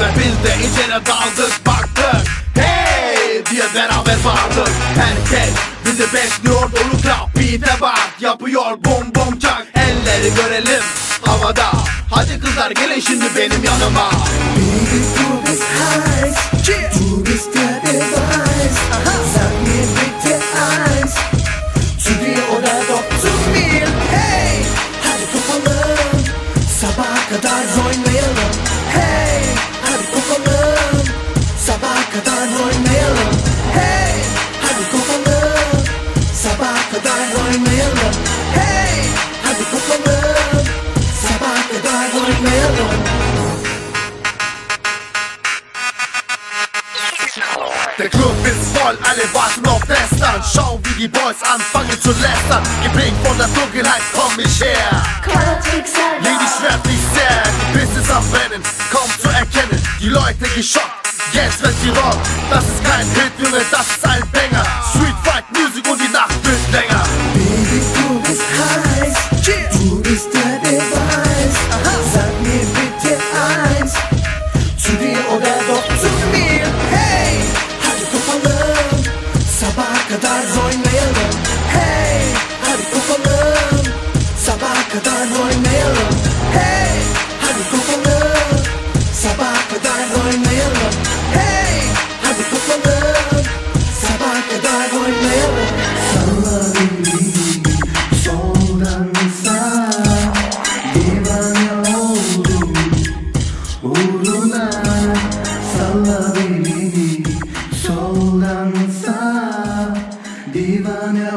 ve biz de içeri daldık baktık Hey diye beraber bağırdık Herkes bizi bekliyor dolu Beat'e bak yapıyor bum bum çak Elleri görelim havada Hadi kızlar gelin şimdi benim yanıma Baby, du bist heiß, du bist der Beweis. Sag mir bitte eins, zu dir oder doch zu mir. Hey, hadi kopalım, sabaha kadar oynayalım. Der Club ist voll, alle warten auf Western. Schau wie die Boys anfangen zu lästern. Geprägt von der Dunkelheit komm ich her. Lady schwärmt mich sehr, die Biss ist am Brennen Kaum zu erkennen, die Leute geschockt Jetzt wird die Rock, das ist kein Hit, Junge, das ist ein Banger. Street Fight Music und die Nacht beni soldan sağa Divane